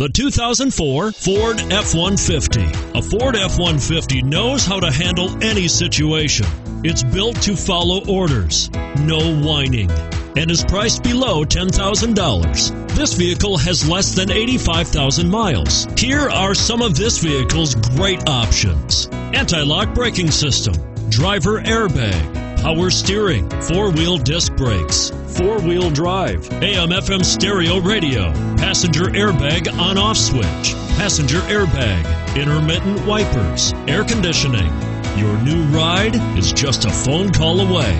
The 2004 Ford F-150. A Ford F-150 knows how to handle any situation. It's built to follow orders, no whining, and is priced below $10,000. This vehicle has less than 85,000 miles. Here are some of this vehicle's great options. Anti-lock braking system, driver airbag, power steering, four-wheel disc brakes, four-wheel drive, AM/FM stereo radio, passenger airbag on-off switch, passenger airbag, intermittent wipers, air conditioning. Your new ride is just a phone call away.